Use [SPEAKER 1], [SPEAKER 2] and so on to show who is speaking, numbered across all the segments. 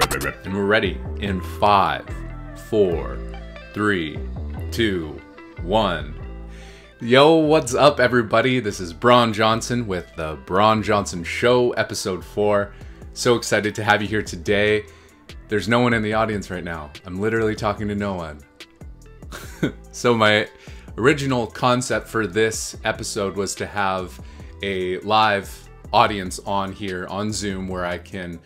[SPEAKER 1] And we're ready in five, four, three, two, one. Yo, what's up, everybody? This is Bron Johnson with the Bron Johnson Show, episode four. So excited to have you here today. There's no one in the audience right now. I'm literally talking to no one. so, my original concept for this episode was to have a live audience on here on Zoom where I can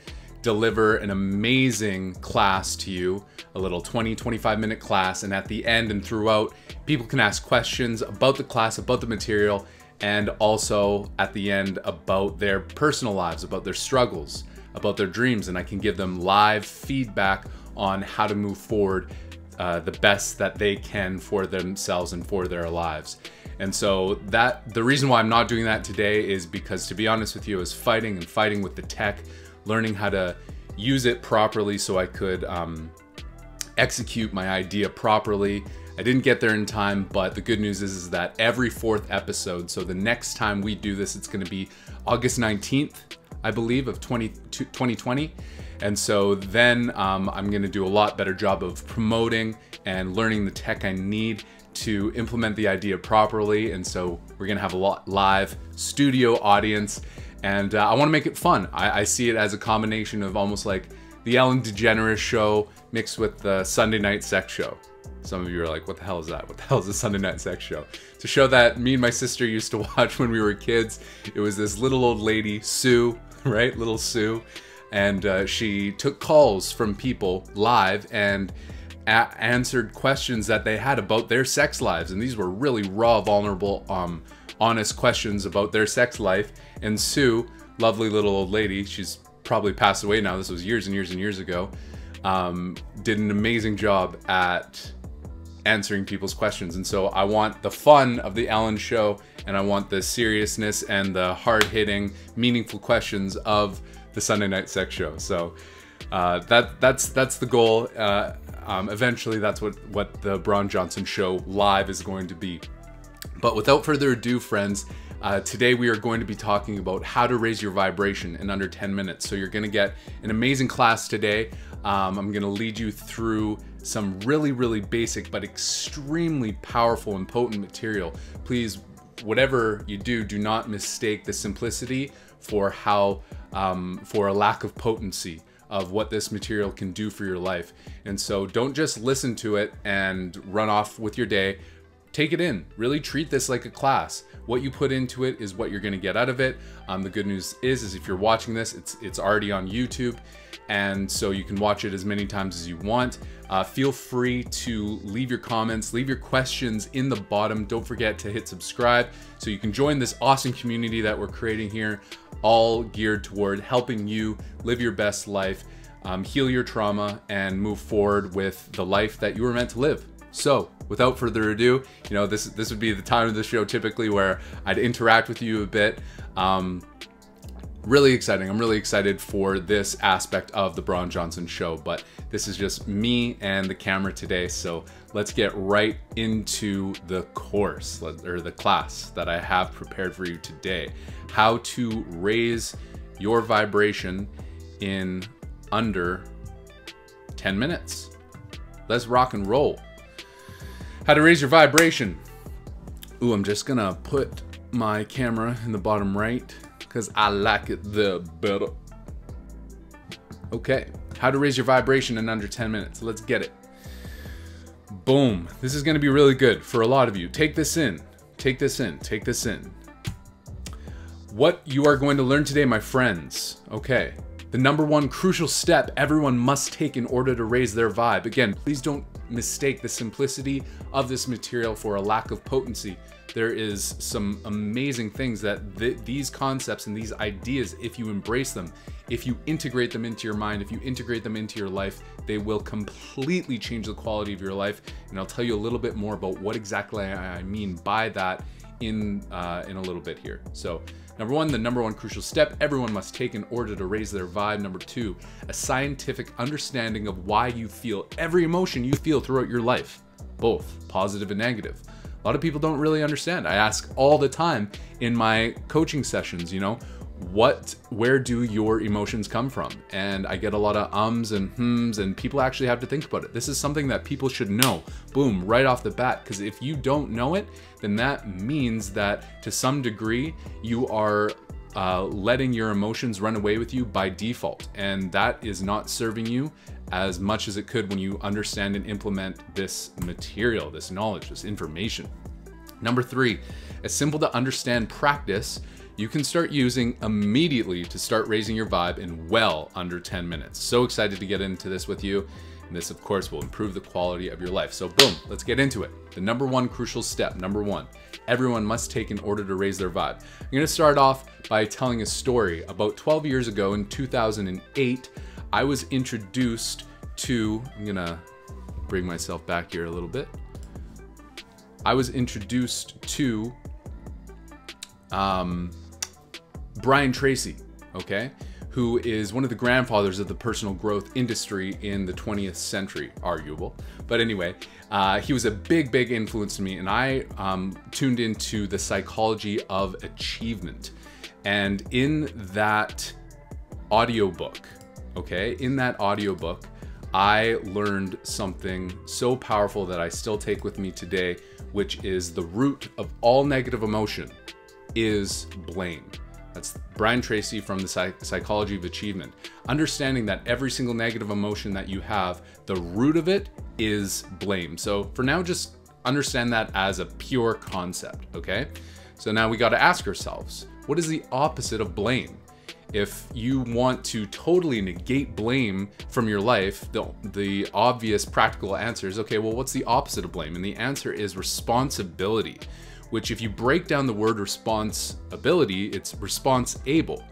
[SPEAKER 1] deliver an amazing class to you, a little 20, 25 minute class. And at the end and throughout, people can ask questions about the class, about the material, and also at the end about their personal lives, about their struggles, about their dreams. And I can give them live feedback on how to move forward uh, the best that they can for themselves and for their lives. And so that the reason why I'm not doing that today is because to be honest with you, I was fighting and fighting with the tech learning how to use it properly so I could um, execute my idea properly. I didn't get there in time, but the good news is, is that every fourth episode, so the next time we do this, it's going to be August 19th, I believe, of 20, 2020. And so then um, I'm going to do a lot better job of promoting and learning the tech I need to implement the idea properly. And so we're going to have a lot live studio audience and uh, I want to make it fun. I, I, see it as a combination of almost like the Ellen DeGeneres show mixed with the Sunday Night Sex Show. Some of you are like, what the hell is that? What the hell is a Sunday Night Sex Show? A show that me and my sister used to watch when we were kids. It was this little old lady, Sue, right? Little Sue. And uh, she took calls from people live and answered questions that they had about their sex lives. And these were really raw, vulnerable, um, honest questions about their sex life. And Sue, lovely little old lady, she's probably passed away now. This was years and years and years ago. Um, did an amazing job at answering people's questions. And so I want the fun of the Ellen show and I want the seriousness and the hard hitting, meaningful questions of the Sunday night sex show. So uh, that that's that's the goal. Uh, um, eventually, that's what what the Bron Johnson show live is going to be. But without further ado, friends, uh, today we are going to be talking about how to raise your vibration in under 10 minutes. So you're going to get an amazing class today. Um, I'm going to lead you through some really, really basic but extremely powerful and potent material. Please, whatever you do, do not mistake the simplicity for how, um, for a lack of potency of what this material can do for your life. And so don't just listen to it and run off with your day take it in. Really treat this like a class. What you put into it is what you're going to get out of it. Um, the good news is, is if you're watching this, it's it's already on YouTube, and so you can watch it as many times as you want. Uh, feel free to leave your comments, leave your questions in the bottom. Don't forget to hit subscribe so you can join this awesome community that we're creating here, all geared toward helping you live your best life, um, heal your trauma, and move forward with the life that you were meant to live. So, without further ado, you know, this this would be the time of the show typically where I'd interact with you a bit. Um, really exciting. I'm really excited for this aspect of the Bron Johnson show, but this is just me and the camera today. So let's get right into the course or the class that I have prepared for you today. How to raise your vibration in under 10 minutes. Let's rock and roll. How to raise your vibration. Ooh, I'm just gonna put my camera in the bottom right because I like it the better. Okay, how to raise your vibration in under 10 minutes. Let's get it. Boom. This is gonna be really good for a lot of you. Take this in. Take this in. Take this in. What you are going to learn today, my friends. Okay. The number one crucial step everyone must take in order to raise their vibe. Again, please don't mistake the simplicity of this material for a lack of potency. There is some amazing things that th these concepts and these ideas, if you embrace them, if you integrate them into your mind, if you integrate them into your life, they will completely change the quality of your life. And I'll tell you a little bit more about what exactly I mean by that in uh, in a little bit here. So Number one, the number one crucial step everyone must take in order to raise their vibe. Number two, a scientific understanding of why you feel every emotion you feel throughout your life, both positive and negative. A lot of people don't really understand. I ask all the time in my coaching sessions, you know, what where do your emotions come from? And i get a lot of ums and hms and people actually have to think about it. This is something that people should know. Boom right off the bat. Because if you don't know it then that means that to some degree you are uh, letting your emotions run away with you by default. And that is not serving you as much as it could when you understand and implement this material this knowledge this information. Number three a simple to understand practice you can start using immediately to start raising your vibe in well under 10 minutes. So excited to get into this with you. And this, of course, will improve the quality of your life. So, boom, let's get into it. The number one crucial step, number one, everyone must take in order to raise their vibe. I'm gonna start off by telling a story. About 12 years ago in 2008, I was introduced to, I'm gonna bring myself back here a little bit. I was introduced to um, Brian Tracy, okay, who is one of the grandfathers of the personal growth industry in the 20th century, arguable. But anyway, uh, he was a big, big influence to me, and I um, tuned into the psychology of achievement. And in that audiobook, okay, in that audiobook, I learned something so powerful that I still take with me today, which is the root of all negative emotion is blame. That's Brian Tracy from the Psychology of Achievement. Understanding that every single negative emotion that you have, the root of it is blame. So for now, just understand that as a pure concept, okay? So now we got to ask ourselves what is the opposite of blame? If you want to totally negate blame from your life, the, the obvious practical answer is okay, well, what's the opposite of blame? And the answer is responsibility which if you break down the word responsibility, it's response able,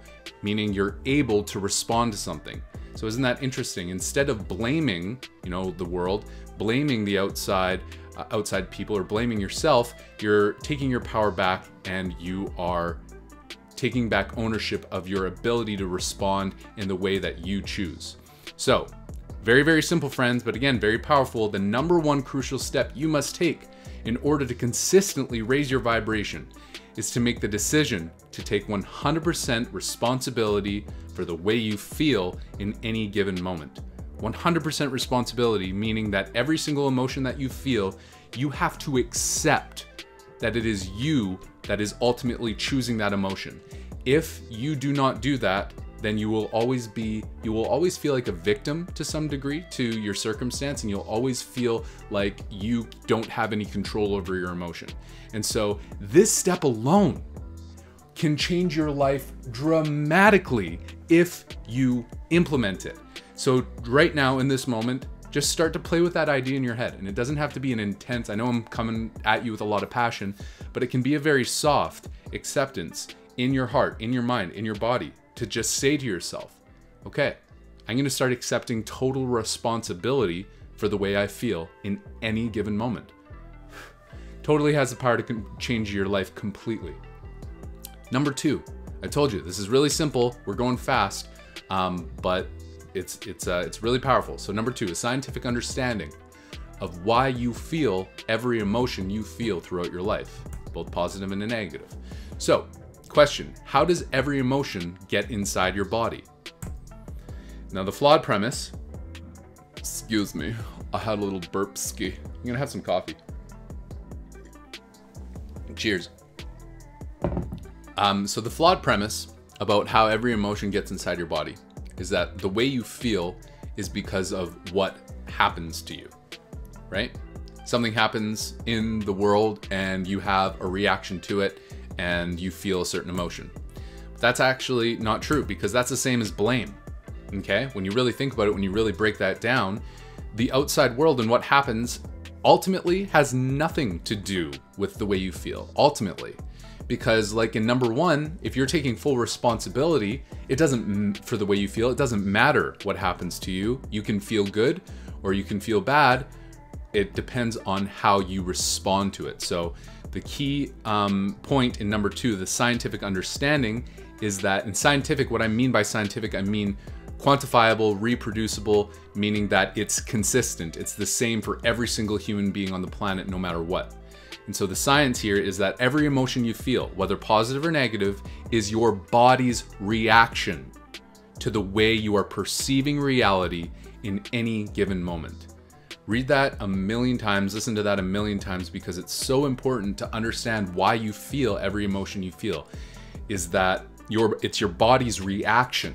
[SPEAKER 1] meaning you're able to respond to something. So isn't that interesting? Instead of blaming, you know, the world, blaming the outside uh, outside people or blaming yourself, you're taking your power back and you are taking back ownership of your ability to respond in the way that you choose. So, very, very simple, friends, but again, very powerful. The number one crucial step you must take in order to consistently raise your vibration is to make the decision to take 100% responsibility for the way you feel in any given moment. 100% responsibility, meaning that every single emotion that you feel, you have to accept that it is you that is ultimately choosing that emotion. If you do not do that, then you will always be you will always feel like a victim to some degree to your circumstance and you'll always feel like you don't have any control over your emotion. And so this step alone can change your life dramatically if you implement it. So right now in this moment, just start to play with that idea in your head. And it doesn't have to be an intense, I know I'm coming at you with a lot of passion, but it can be a very soft acceptance in your heart, in your mind, in your body to just say to yourself, okay, I'm going to start accepting total responsibility for the way I feel in any given moment. totally has the power to change your life completely. Number two, I told you this is really simple. We're going fast, um, but it's it's uh, it's really powerful. So number two, a scientific understanding of why you feel every emotion you feel throughout your life, both positive and negative. So Question How does every emotion get inside your body? Now, the flawed premise, excuse me, I had a little burp ski. I'm gonna have some coffee. Cheers. Um, so, the flawed premise about how every emotion gets inside your body is that the way you feel is because of what happens to you, right? Something happens in the world and you have a reaction to it and you feel a certain emotion. But that's actually not true because that's the same as blame. Okay? When you really think about it, when you really break that down, the outside world and what happens ultimately has nothing to do with the way you feel. Ultimately. Because, like in number one, if you're taking full responsibility, it doesn't, for the way you feel, it doesn't matter what happens to you. You can feel good or you can feel bad. It depends on how you respond to it. So, the key um, point in number two, the scientific understanding, is that in scientific, what I mean by scientific, I mean quantifiable, reproducible, meaning that it's consistent. It's the same for every single human being on the planet, no matter what. And so the science here is that every emotion you feel, whether positive or negative, is your body's reaction to the way you are perceiving reality in any given moment. Read that a million times, listen to that a million times because it's so important to understand why you feel every emotion you feel. Is that your it's your body's reaction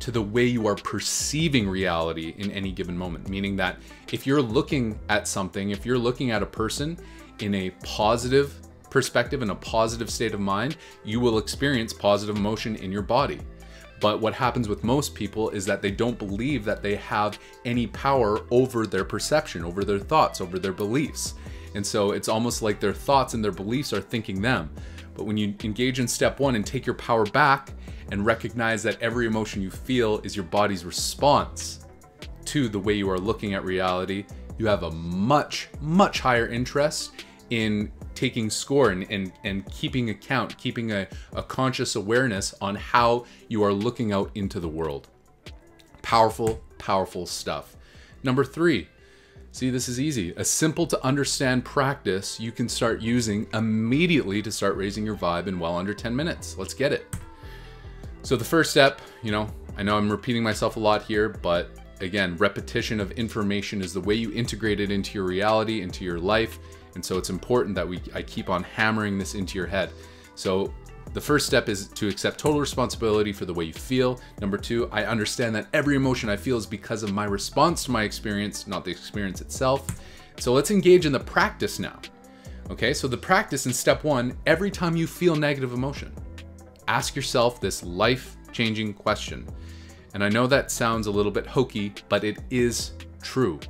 [SPEAKER 1] to the way you are perceiving reality in any given moment. Meaning that if you're looking at something, if you're looking at a person in a positive perspective, in a positive state of mind, you will experience positive emotion in your body. But what happens with most people is that they don't believe that they have any power over their perception, over their thoughts, over their beliefs. And so it's almost like their thoughts and their beliefs are thinking them. But when you engage in step one and take your power back and recognize that every emotion you feel is your body's response to the way you are looking at reality, you have a much, much higher interest in taking score and, and, and keeping account, keeping a, a conscious awareness on how you are looking out into the world. Powerful, powerful stuff. Number three, see, this is easy. A simple to understand practice you can start using immediately to start raising your vibe in well under 10 minutes. Let's get it. So, the first step, you know, I know I'm repeating myself a lot here, but again, repetition of information is the way you integrate it into your reality, into your life, and so it's important that we I keep on hammering this into your head. So the first step is to accept total responsibility for the way you feel. Number two, I understand that every emotion I feel is because of my response to my experience, not the experience itself. So let's engage in the practice now. Okay, so the practice in step one every time you feel negative emotion, ask yourself this life changing question. And I know that sounds a little bit hokey, but it is true.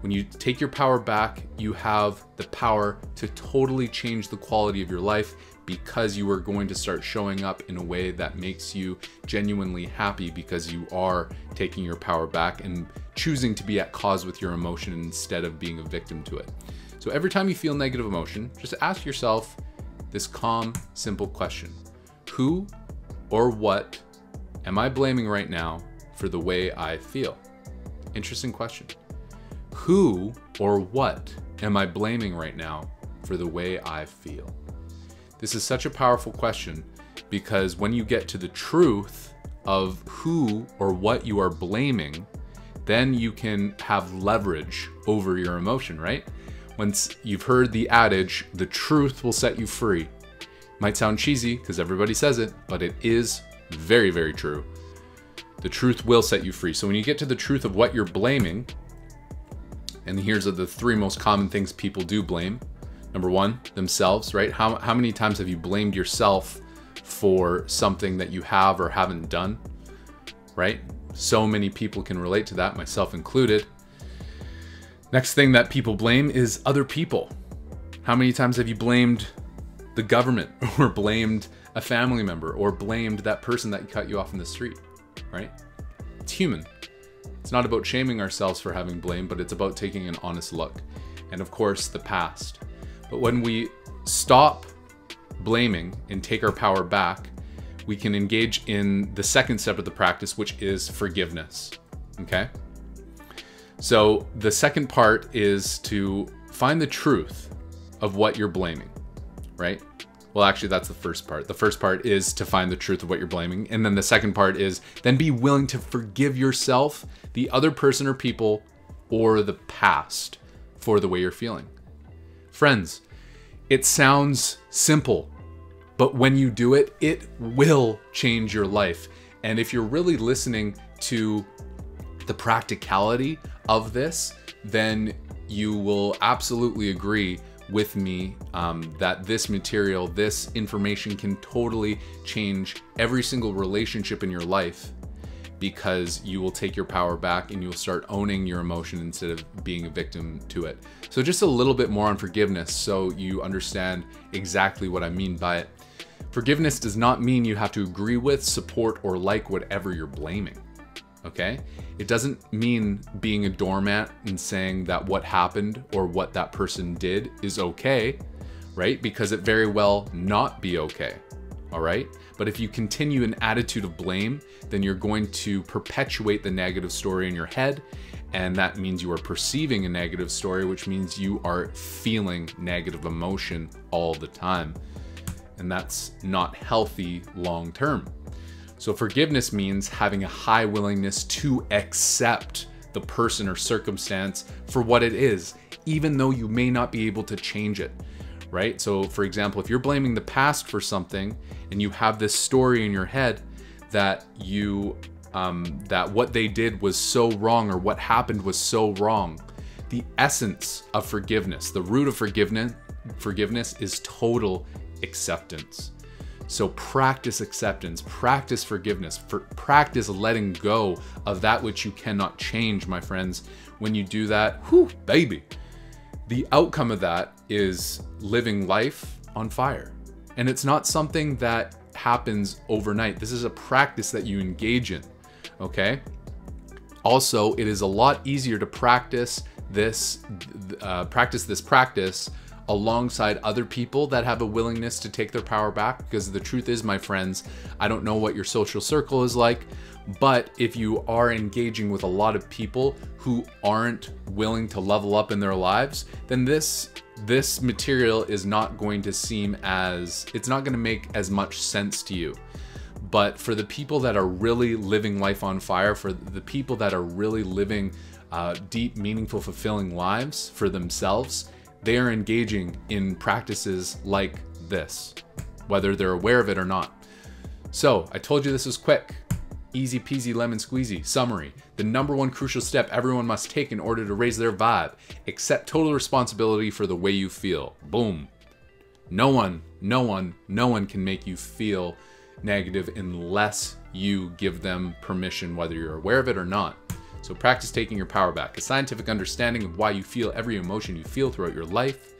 [SPEAKER 1] When you take your power back, you have the power to totally change the quality of your life because you are going to start showing up in a way that makes you genuinely happy because you are taking your power back and choosing to be at cause with your emotion instead of being a victim to it. So every time you feel negative emotion, just ask yourself this calm, simple question Who or what am I blaming right now for the way I feel? Interesting question. Who or what am I blaming right now for the way I feel? This is such a powerful question because when you get to the truth of who or what you are blaming, then you can have leverage over your emotion, right? Once you've heard the adage, the truth will set you free. Might sound cheesy because everybody says it, but it is very, very true. The truth will set you free. So when you get to the truth of what you're blaming, and here's the three most common things people do blame. Number one, themselves, right? How, how many times have you blamed yourself for something that you have or haven't done, right? So many people can relate to that, myself included. Next thing that people blame is other people. How many times have you blamed the government or blamed a family member or blamed that person that cut you off in the street, right? It's human. It's not about shaming ourselves for having blame, but it's about taking an honest look. And of course, the past. But when we stop blaming and take our power back, we can engage in the second step of the practice, which is forgiveness. Okay? So the second part is to find the truth of what you're blaming, right? Well, actually, that's the first part. The first part is to find the truth of what you're blaming. And then the second part is then be willing to forgive yourself, the other person or people, or the past for the way you're feeling. Friends, it sounds simple, but when you do it, it will change your life. And if you're really listening to the practicality of this, then you will absolutely agree with me um, that this material, this information can totally change every single relationship in your life because you will take your power back and you'll start owning your emotion instead of being a victim to it. So, just a little bit more on forgiveness so you understand exactly what I mean by it. Forgiveness does not mean you have to agree with, support, or like whatever you're blaming okay? It doesn't mean being a doormat and saying that what happened or what that person did is okay, right? Because it very well not be okay, all right? But if you continue an attitude of blame, then you're going to perpetuate the negative story in your head And that means you are perceiving a negative story, which means you are feeling negative emotion all the time. And that's not healthy long term. So, forgiveness means having a high willingness to accept the person or circumstance for what it is, even though you may not be able to change it, right? So, for example, if you're blaming the past for something and you have this story in your head that you um, that what they did was so wrong or what happened was so wrong, the essence of forgiveness, the root of forgiveness, forgiveness is total acceptance. So practice acceptance, practice forgiveness, for practice letting go of that which you cannot change, my friends. When you do that, whew, baby, the outcome of that is living life on fire. And it's not something that happens overnight. This is a practice that you engage in, okay? Also, it is a lot easier to practice this uh, practice this practice alongside other people that have a willingness to take their power back. Because the truth is, my friends, I don't know what your social circle is like, but if you are engaging with a lot of people who aren't willing to level up in their lives, then this this material is not going to seem as it's not going to make as much sense to you. But for the people that are really living life on fire, for the people that are really living uh, deep, meaningful, fulfilling lives for themselves, they are engaging in practices like this, whether they're aware of it or not. So, I told you this was quick. Easy peasy lemon squeezy. Summary The number one crucial step everyone must take in order to raise their vibe accept total responsibility for the way you feel. Boom. No one, no one, no one can make you feel negative unless you give them permission, whether you're aware of it or not. So practice taking your power back. A scientific understanding of why you feel every emotion you feel throughout your life.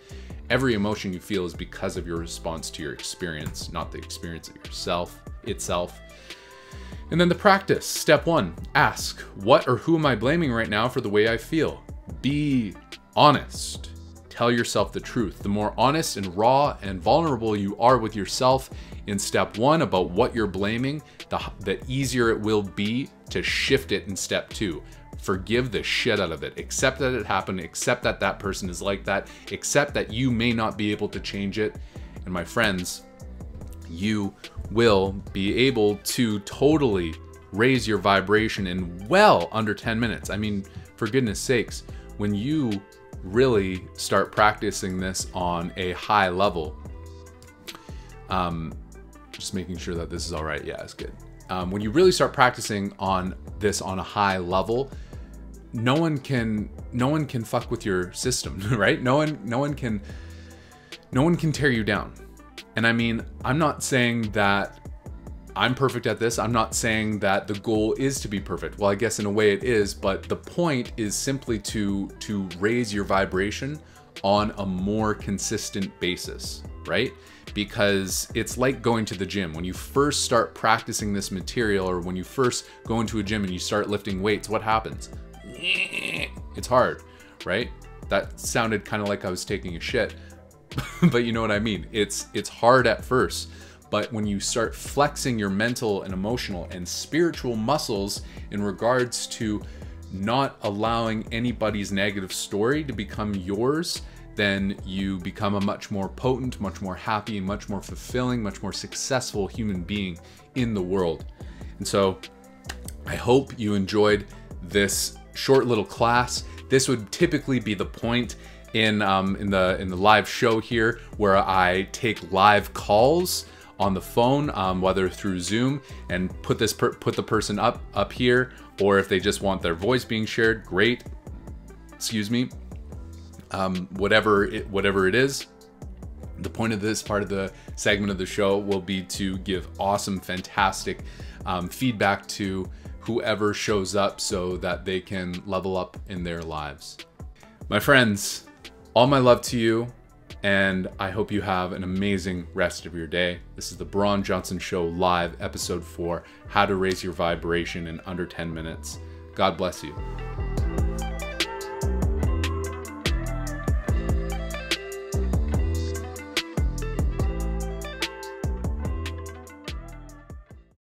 [SPEAKER 1] Every emotion you feel is because of your response to your experience, not the experience of yourself itself. And then the practice. Step one ask, what or who am I blaming right now for the way I feel? Be honest. Tell yourself the truth. The more honest and raw and vulnerable you are with yourself in step one about what you're blaming, the, the easier it will be to shift it in step two. Forgive the shit out of it. Accept that it happened. Accept that that person is like that. Accept that you may not be able to change it. And my friends, you will be able to totally raise your vibration in well under 10 minutes. I mean, for goodness sakes, when you really start practicing this on a high level, um, just making sure that this is all right. Yeah, it's good. Um, when you really start practicing on this on a high level, no one can no one can fuck with your system, right? No one no one can no one can tear you down. And I mean, I'm not saying that I'm perfect at this. I'm not saying that the goal is to be perfect. Well, I guess in a way it is, but the point is simply to to raise your vibration on a more consistent basis, right? Because it's like going to the gym. When you first start practicing this material or when you first go into a gym and you start lifting weights, what happens? It's hard, right? That sounded kind of like I was taking a shit. but you know what I mean? It's it's hard at first. But when you start flexing your mental and emotional and spiritual muscles in regards to not allowing anybody's negative story to become yours, then you become a much more potent, much more happy, much more fulfilling, much more successful human being in the world. And so I hope you enjoyed this short little class. This would typically be the point in um, in the in the live show here where I take live calls on the phone, um, whether through Zoom, and put this put the person up up here, or if they just want their voice being shared, great. Excuse me. Um, whatever it whatever it is. The point of this part of the segment of the show will be to give awesome, fantastic um, feedback to whoever shows up so that they can level up in their lives. My friends, all my love to you and I hope you have an amazing rest of your day. This is the Bron Johnson Show live, episode 4 How to Raise Your Vibration in Under 10 Minutes. God bless you.